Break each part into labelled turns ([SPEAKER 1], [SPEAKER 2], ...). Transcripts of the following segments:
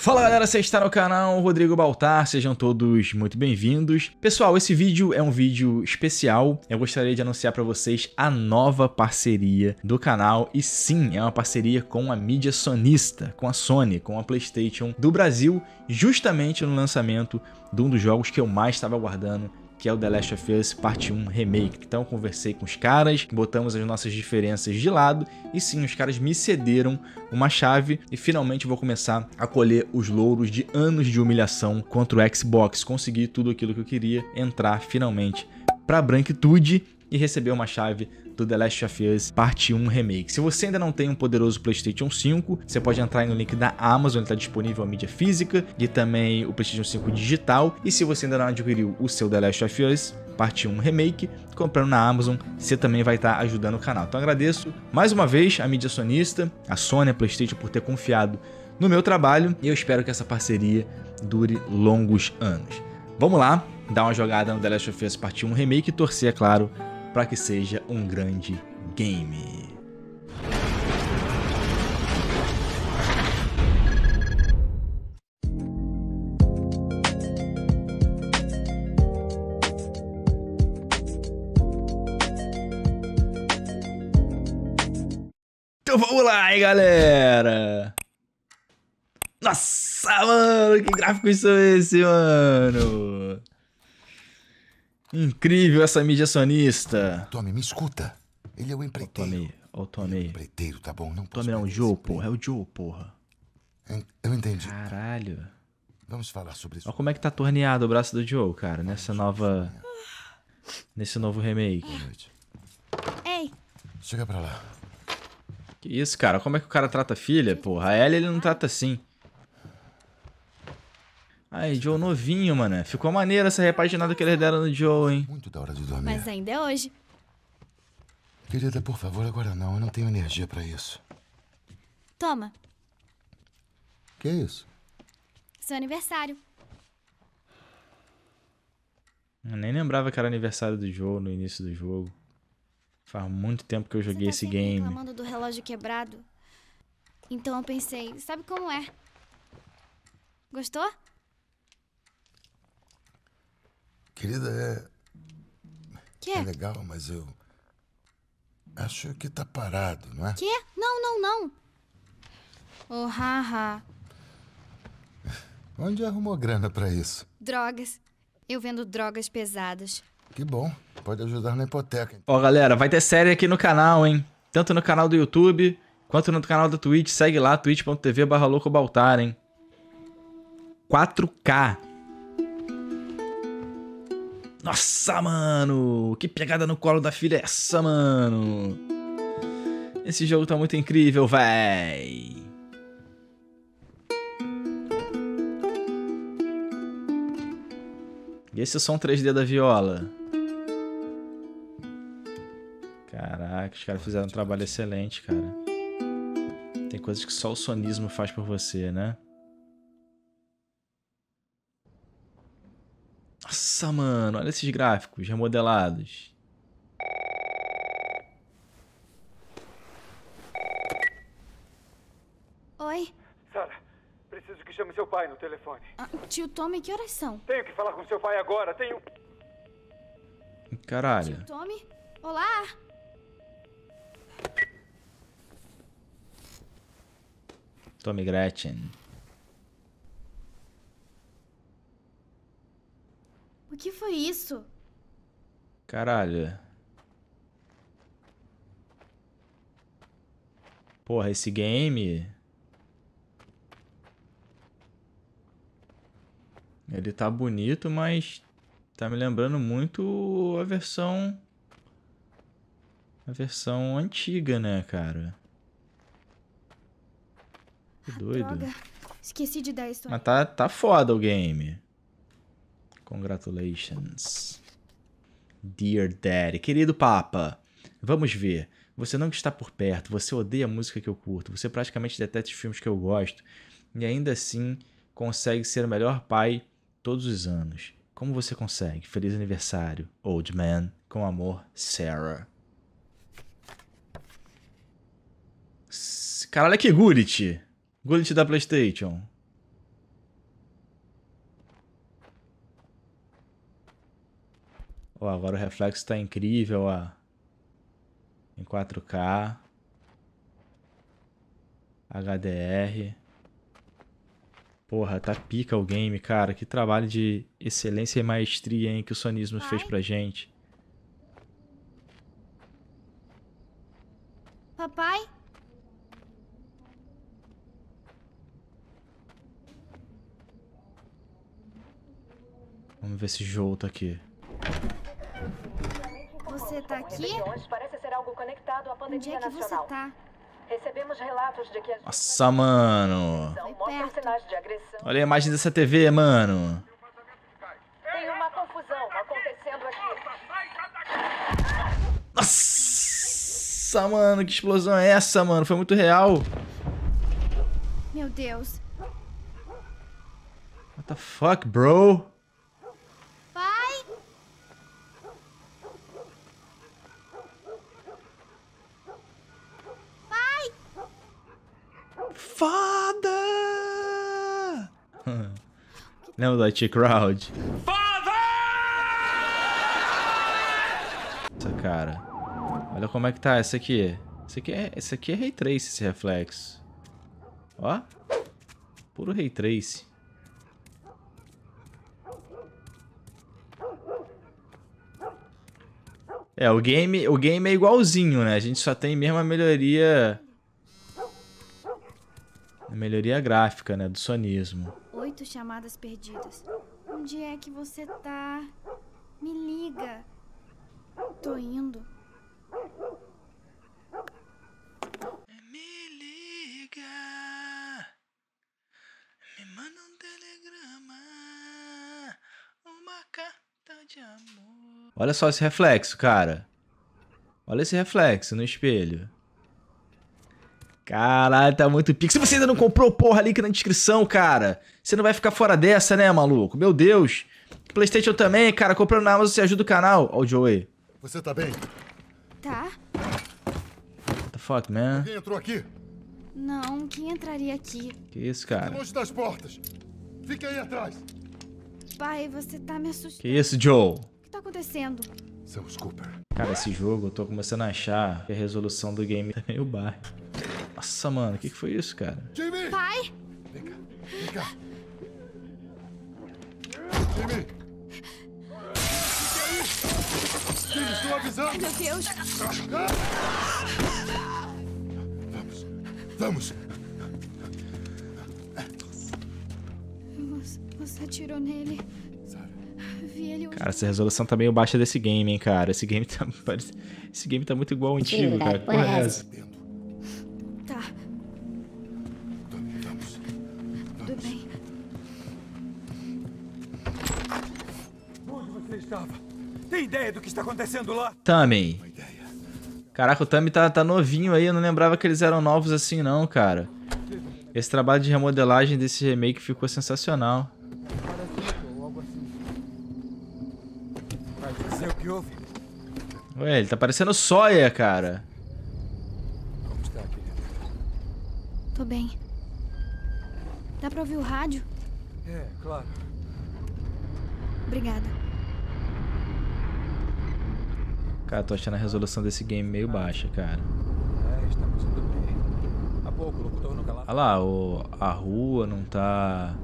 [SPEAKER 1] Fala galera, você está no canal Rodrigo Baltar, sejam todos muito bem-vindos. Pessoal, esse vídeo é um vídeo especial, eu gostaria de anunciar para vocês a nova parceria do canal. E sim, é uma parceria com a mídia sonista, com a Sony, com a Playstation do Brasil, justamente no lançamento de um dos jogos que eu mais estava aguardando que é o The Last of Us Parte 1 Remake. Então conversei com os caras, botamos as nossas diferenças de lado e sim, os caras me cederam uma chave e finalmente vou começar a colher os louros de anos de humilhação contra o Xbox. Consegui tudo aquilo que eu queria, entrar finalmente para a branquitude e receber uma chave do The Last of Us Parte 1 Remake. Se você ainda não tem um poderoso PlayStation 5, você pode entrar no link da Amazon, está disponível a mídia física e também o PlayStation 5 digital. E se você ainda não adquiriu o seu The Last of Us Parte 1 Remake, comprando na Amazon, você também vai estar ajudando o canal. Então agradeço mais uma vez a mídia sonista, a Sony, a PlayStation por ter confiado no meu trabalho e eu espero que essa parceria dure longos anos. Vamos lá, dar uma jogada no The Last of Us Parte 1 Remake e torcer, é claro, para que seja um grande game. Então vamos lá, hein, galera! Nossa, mano, que gráficos são esse, mano? Incrível essa mídia sonista.
[SPEAKER 2] Tommy, me escuta. Ele é o empreiteiro.
[SPEAKER 1] Tommy, ô Tommy.
[SPEAKER 2] Ele é o empreiteiro, tá bom? Não posso
[SPEAKER 1] Tommy não, o Joe, porra. É o Joe, porra.
[SPEAKER 2] Eu entendi.
[SPEAKER 1] Caralho.
[SPEAKER 2] Vamos falar sobre isso.
[SPEAKER 1] Olha como é que tá torneado o braço do Joe, cara, nessa nova. Nesse novo remake.
[SPEAKER 2] Boa noite.
[SPEAKER 3] Ei,
[SPEAKER 2] Chega pra lá.
[SPEAKER 1] Que isso, cara? Como é que o cara trata a filha, porra? A Ellie ele não trata assim. Ai, Joe novinho, mano. Ficou maneiro essa repaginada que eles deram no Joe, hein?
[SPEAKER 2] Muito da hora de dormir.
[SPEAKER 3] mas ainda é hoje.
[SPEAKER 2] Querida, por favor, agora não. Eu não tenho energia pra isso.
[SPEAKER 3] Toma,
[SPEAKER 2] Que é isso?
[SPEAKER 3] seu aniversário.
[SPEAKER 1] Eu nem lembrava que era aniversário do Joe no início do jogo. Faz muito tempo que eu joguei
[SPEAKER 3] Você tá
[SPEAKER 1] esse game.
[SPEAKER 3] reclamando do relógio quebrado. Então eu pensei, sabe como é? Gostou?
[SPEAKER 2] Querida, é,
[SPEAKER 3] Quê?
[SPEAKER 2] é legal, mas eu. Acho que tá parado, não é?
[SPEAKER 3] Quê? Não, não, não. Oh, haha.
[SPEAKER 2] Onde arrumou grana pra isso?
[SPEAKER 3] Drogas. Eu vendo drogas pesadas.
[SPEAKER 2] Que bom. Pode ajudar na hipoteca.
[SPEAKER 1] Ó, galera, vai ter série aqui no canal, hein? Tanto no canal do YouTube quanto no canal da Twitch. Segue lá, twitch.tv barra loucobaltar, hein? 4K. Nossa, mano! Que pegada no colo da filha é essa, mano? Esse jogo tá muito incrível, véi! E esse som 3D da viola? Caraca, os caras fizeram um trabalho excelente, cara. Tem coisas que só o sonismo faz por você, né? Nossa, mano, olha esses gráficos remodelados.
[SPEAKER 3] Oi?
[SPEAKER 4] Sara, preciso que chame seu pai no telefone.
[SPEAKER 3] Ah, tio Tommy, que horas são?
[SPEAKER 4] Tenho que falar com seu pai agora. Tenho.
[SPEAKER 1] Caralho.
[SPEAKER 3] Tio Tommy? Olá?
[SPEAKER 1] Tommy Gretchen.
[SPEAKER 3] Que foi isso?
[SPEAKER 1] Caralho. Porra, esse game. Ele tá bonito, mas tá me lembrando muito a versão. A versão antiga, né, cara? Que doido.
[SPEAKER 3] Droga. Esqueci de dar isso.
[SPEAKER 1] Mas tá, tá foda o game. Congratulations. Dear Daddy. Querido Papa, vamos ver. Você não está por perto, você odeia a música que eu curto, você praticamente detesta os filmes que eu gosto, e ainda assim consegue ser o melhor pai todos os anos. Como você consegue? Feliz aniversário, old man. Com amor, Sarah. Caralho, que Gullit. Gullit da PlayStation. Ó, agora o reflexo tá incrível, ó. Em 4K. HDR. Porra, tá pica o game, cara. Que trabalho de excelência e maestria, hein, que o Sonismo fez pra gente.
[SPEAKER 3] Papai?
[SPEAKER 1] Vamos ver se Joe tá aqui.
[SPEAKER 3] Você tá aqui?
[SPEAKER 5] Parece ser algo conectado à
[SPEAKER 3] Onde
[SPEAKER 5] pandemia
[SPEAKER 3] é que você
[SPEAKER 5] nacional.
[SPEAKER 3] tá?
[SPEAKER 5] Recebemos relatos de que as
[SPEAKER 1] Nossa, mano. Olha a imagem dessa TV, mano.
[SPEAKER 5] Tem uma confusão acontecendo aqui.
[SPEAKER 1] Nossa, mano, que explosão é essa, mano? Foi muito real.
[SPEAKER 3] Meu Deus.
[SPEAKER 1] What the fuck, bro?
[SPEAKER 3] Pai? Pai?
[SPEAKER 1] Foda! Lembra do IT Crowd? Essa cara. Olha como é que tá essa aqui. Esse aqui é, esse aqui é Ray Trace, esse reflexo. Ó. Puro Ray Trace. É, o game, o game é igualzinho, né? A gente só tem mesmo a melhoria... A melhoria gráfica, né? Do sonismo.
[SPEAKER 3] Oito chamadas perdidas. Onde é que você tá? Me liga. Tô indo.
[SPEAKER 1] Me liga. Me manda um telegrama. Uma carta de amor. Olha só esse reflexo, cara. Olha esse reflexo no espelho. Caralho, tá muito pique. Se você ainda não comprou, porra, link na descrição, cara. Você não vai ficar fora dessa, né, maluco? Meu Deus. Playstation também, cara. Comprando na Amazon, você ajuda o canal. Ó o Joey.
[SPEAKER 2] Você tá bem?
[SPEAKER 3] Tá?
[SPEAKER 1] What the fuck, man?
[SPEAKER 2] Quem entrou aqui?
[SPEAKER 3] Não, quem entraria aqui?
[SPEAKER 1] Que isso,
[SPEAKER 2] Fique
[SPEAKER 1] cara?
[SPEAKER 2] longe das portas. Fique aí atrás.
[SPEAKER 3] Pai, você tá me assustando.
[SPEAKER 1] Que isso, Joe?
[SPEAKER 3] O que tá acontecendo?
[SPEAKER 2] Seus Cooper.
[SPEAKER 1] Cara, esse jogo eu tô começando a achar que a resolução do game tá meio baixa. Nossa, mano, o que, que foi isso, cara?
[SPEAKER 2] Jimmy!
[SPEAKER 3] Pai?
[SPEAKER 2] Vem cá. Vem cá. Jimmy! Jimmy, estou avisando!
[SPEAKER 3] Meu Deus.
[SPEAKER 2] Vamos. Vamos.
[SPEAKER 3] Você, você atirou nele. Vi ele hoje.
[SPEAKER 1] Cara, essa resolução tá meio baixa desse game, hein, cara. Esse game tá, esse game tá muito igual ao antigo, cara. Que porra é essa?
[SPEAKER 4] Acontecendo lá?
[SPEAKER 1] Tami. Caraca, o Tami tá, tá novinho aí. Eu não lembrava que eles eram novos assim, não, cara. Esse trabalho de remodelagem desse remake ficou sensacional.
[SPEAKER 4] Vai dizer o que houve?
[SPEAKER 1] Ué, ele tá parecendo Sawyer, cara.
[SPEAKER 4] Como está, querido?
[SPEAKER 3] Tô bem. Dá pra ouvir o rádio?
[SPEAKER 4] É, claro.
[SPEAKER 3] Obrigada.
[SPEAKER 1] Cara, tô achando a resolução desse game meio baixa, cara.
[SPEAKER 4] É, estamos indo bem. Há pouco o locutor no calado.
[SPEAKER 1] Olha lá, o, a rua não tá.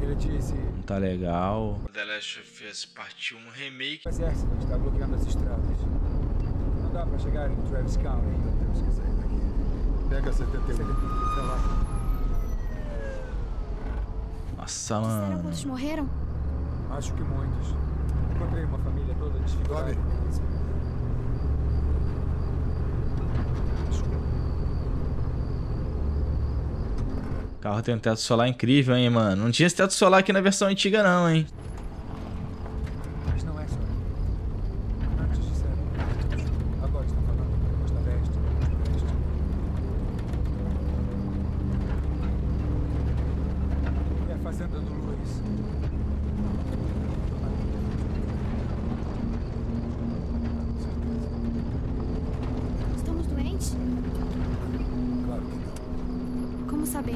[SPEAKER 4] Ele disse...
[SPEAKER 1] não tá legal. The Last of Us Part 1 Remake.
[SPEAKER 4] O exército está bloqueando as estradas. Não dá para chegar em Travis County ainda. Temos que sair daqui.
[SPEAKER 2] Pega 71.
[SPEAKER 4] Até lá.
[SPEAKER 1] Nossa,
[SPEAKER 3] Disseram
[SPEAKER 1] mano.
[SPEAKER 3] quantos morreram?
[SPEAKER 4] Acho que muitos. Encontrei uma família toda desfigurada. em casa.
[SPEAKER 1] Carro tem um teto solar incrível, hein, mano. Não tinha esse teto solar aqui na versão antiga, não, hein.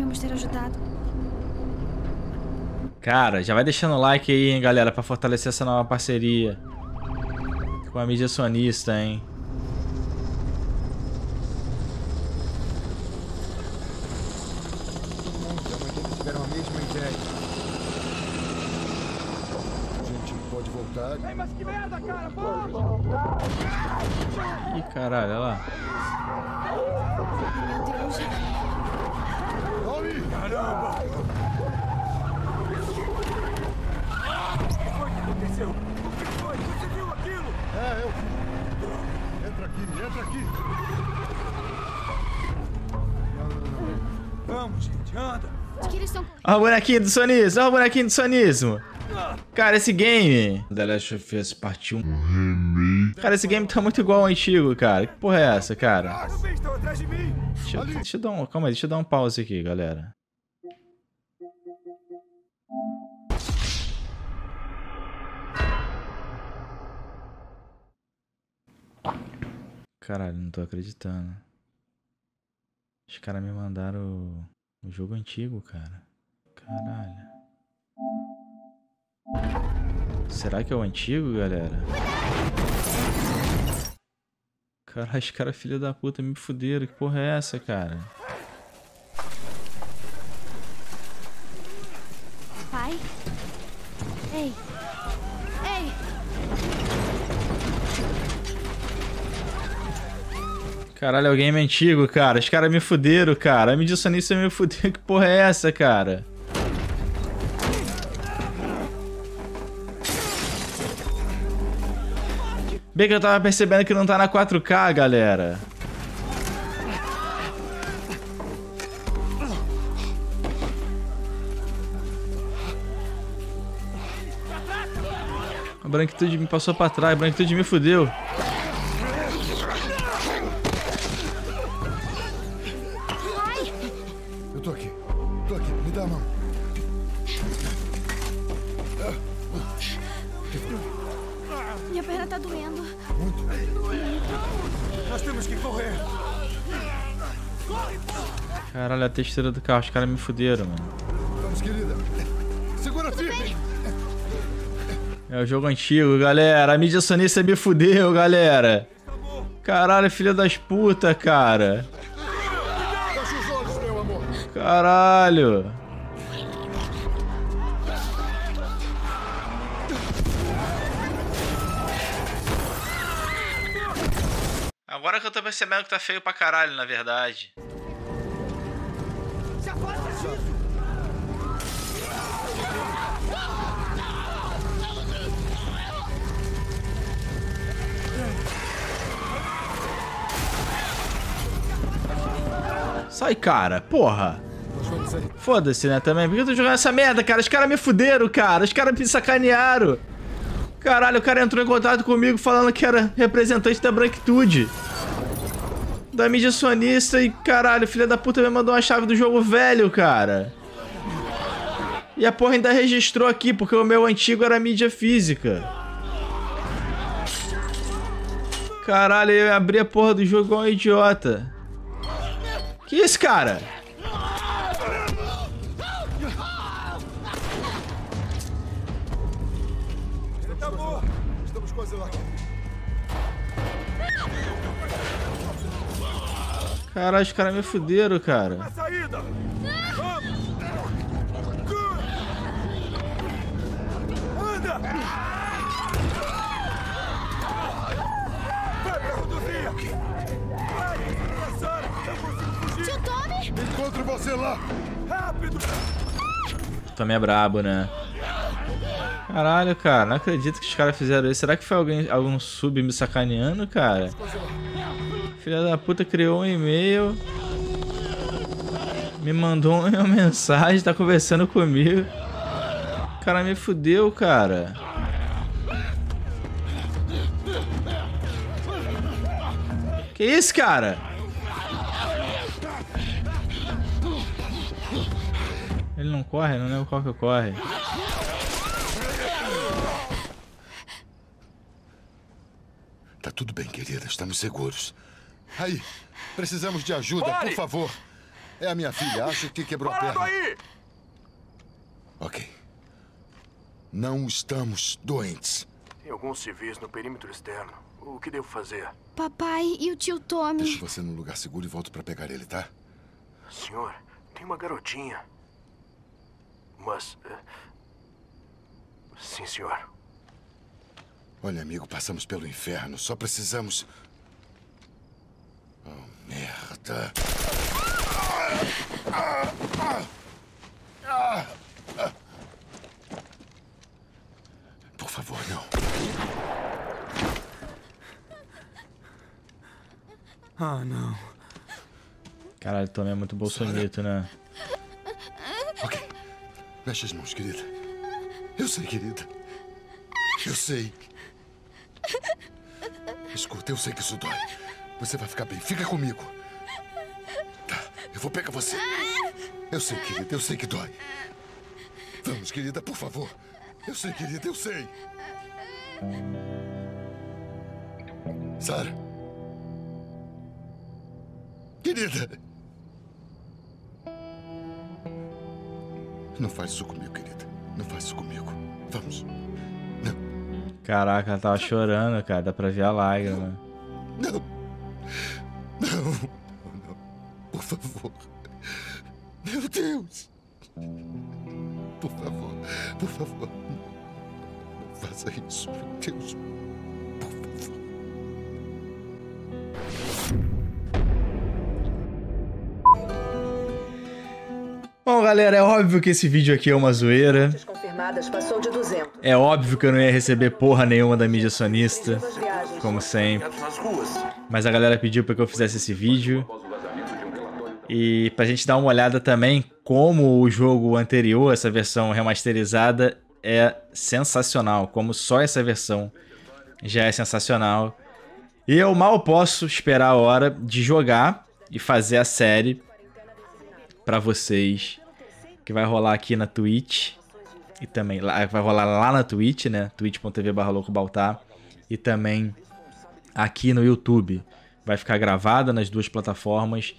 [SPEAKER 3] Devíamos ter ajudado.
[SPEAKER 1] Cara, já vai deixando o like aí, hein, galera, pra fortalecer essa nova parceria. Com a mídia sonista, hein.
[SPEAKER 4] E.
[SPEAKER 1] Ih, caralho, olha lá.
[SPEAKER 3] Meu Deus.
[SPEAKER 2] Tommy!
[SPEAKER 4] Aconteceu. O que foi? Você viu aquilo?
[SPEAKER 2] É, eu vi. Entra aqui, entra aqui.
[SPEAKER 4] Vamos, gente, anda.
[SPEAKER 3] De que eles estão
[SPEAKER 1] Olha o bonequinho do sonismo, olha o bonequinho do sonismo. Cara, esse game... The Last of Us Part 1. Cara, esse game tá muito igual ao antigo, cara. Que porra é essa, cara?
[SPEAKER 4] Também estão atrás de mim.
[SPEAKER 1] Deixa, eu- deixa eu dar um... Calma aí, deixa eu dar um pause aqui, galera. Caralho, não tô acreditando. Os caras me mandaram o, o jogo antigo, cara. Caralho. Será que é o antigo, galera? Caralho, os caras filha da puta me fuderam. Que porra é essa, cara?
[SPEAKER 3] Pai?
[SPEAKER 1] Caralho, é o game antigo, cara. Os caras me fuderam, cara. A mídia sonista me fudeu. Que porra é essa, cara? Bem que eu tava percebendo que não tá na 4K, galera. A branquitude me passou pra trás, a branquitude me fudeu.
[SPEAKER 4] Temos que correr.
[SPEAKER 1] Caralho, a textura do carro, os caras me fuderam, mano.
[SPEAKER 2] Vamos, querida. Segura firme.
[SPEAKER 1] É o jogo antigo, galera. A mídia sonista me fudeu, galera. Caralho, filha das putas, cara. Caralho. Que eu tô percebendo que tá feio pra caralho, na verdade. Sai, cara. Porra. Foda-se, né, também. Por que eu tô jogando essa merda, cara? Os caras me fuderam, cara. Os caras me sacanearam. Caralho, o cara entrou em contato comigo falando que era representante da branquitude. Da mídia sonista e, caralho, filha da puta me mandou uma chave do jogo velho, cara. E a porra ainda registrou aqui, porque o meu antigo era mídia física. Caralho, eu abri a porra do jogo igual um idiota. Que isso, cara?
[SPEAKER 2] Estamos quase lá.
[SPEAKER 1] Caralho, os caras me fuderam, cara.
[SPEAKER 2] Encontro você lá.
[SPEAKER 4] Rápido.
[SPEAKER 1] Também é brabo, né? Caralho, cara, não acredito que os caras fizeram isso. Será que foi alguém, algum sub me sacaneando, cara? Filha da puta criou um e-mail. Me mandou uma mensagem, tá conversando comigo. O cara me fudeu, cara. Que isso, cara? Ele não corre? Não lembro qual que corre.
[SPEAKER 2] Tá tudo bem, querida. Estamos seguros. Aí, precisamos de ajuda, por favor. É a minha filha. Acho que quebrou a perna.
[SPEAKER 6] aí!
[SPEAKER 2] Ok. Não estamos doentes.
[SPEAKER 6] Tem alguns civis no perímetro externo. O que devo fazer?
[SPEAKER 3] Papai e o tio Tommy.
[SPEAKER 2] Deixo você num lugar seguro e volto pra pegar ele, tá?
[SPEAKER 6] Senhor, tem uma garotinha. Mas. eh, Sim, senhor.
[SPEAKER 2] Olha, amigo, passamos pelo inferno. Só precisamos. Oh, merda. Por favor, não.
[SPEAKER 4] Ah, não.
[SPEAKER 1] Caralho, Tommy é muito bolsonito, né?
[SPEAKER 2] Ok. Mexe as mãos, querida. Eu sei, querida. Eu sei. Escuta, eu sei que isso dói. Você vai ficar bem. Fica comigo. Tá, eu vou pegar você. Eu sei, querida, eu sei que dói. Vamos, querida, por favor. Eu sei, querida, eu sei. Sara. Querida. Não faz isso comigo, querida. Não faz isso comigo. Vamos.
[SPEAKER 1] Caraca, ela tava chorando, cara. Dá pra ver a lágrima.
[SPEAKER 2] Não. Não.
[SPEAKER 1] Bom, galera, é óbvio que esse vídeo aqui é uma zoeira.
[SPEAKER 5] Confirmadas passou de 200.
[SPEAKER 1] É óbvio que eu não ia receber porra nenhuma da mídia sonista, como sempre. Mas a galera pediu pra que eu fizesse esse vídeo. E pra gente dar uma olhada também como o jogo anterior, essa versão remasterizada, é sensacional. Como só essa versão já é sensacional. E eu mal posso esperar a hora de jogar e fazer a série pra vocês. Que vai rolar aqui na Twitch. E também lá, vai rolar lá na Twitch, né? twitch.tv loucobaltar. E também aqui no YouTube. Vai ficar gravada nas duas plataformas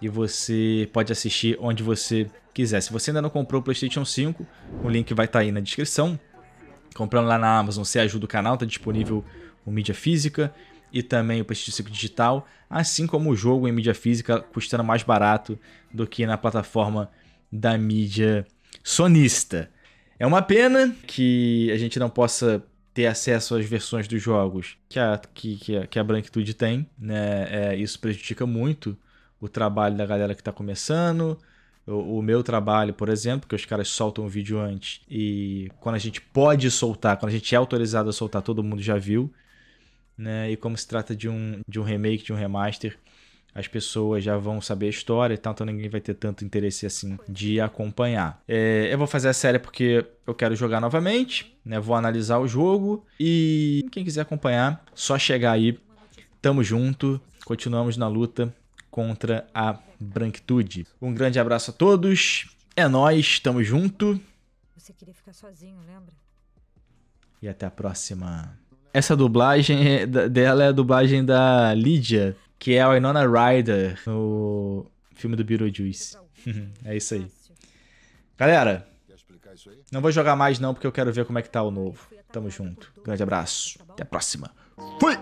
[SPEAKER 1] e você pode assistir onde você quiser. Se você ainda não comprou o PlayStation 5, o link vai estar aí na descrição. Comprando lá na Amazon, você ajuda o canal, está disponível o mídia física e também o PlayStation 5 digital, assim como o jogo em mídia física custando mais barato do que na plataforma da mídia sonista. É uma pena que a gente não possa ter acesso às versões dos jogos que a, que, que a, que a Branquitude tem, né? É, isso prejudica muito o trabalho da galera que está começando, o, o, meu trabalho, por exemplo, que os caras soltam o vídeo antes e quando a gente pode soltar, quando a gente é autorizado a soltar, todo mundo já viu, né? E como se trata de um, de um remake, de um remaster, as pessoas já vão saber a história e tal, então ninguém vai ter tanto interesse assim de acompanhar. É, eu vou fazer a série porque eu quero jogar novamente, né? Vou analisar o jogo e quem quiser acompanhar, só chegar aí. Tamo junto, continuamos na luta contra a branquitude. Um grande abraço a todos. É nós, tamo junto.
[SPEAKER 7] Você queria ficar sozinho, lembra?
[SPEAKER 1] E até a próxima. Essa dublagem é- dela é a dublagem da Lydia, que é a Winona Ryder no filme do Beetlejuice. é isso aí. Galera, não vou jogar mais não porque eu quero ver como é que tá o novo. Tamo junto. Grande abraço. Até a próxima. Fui!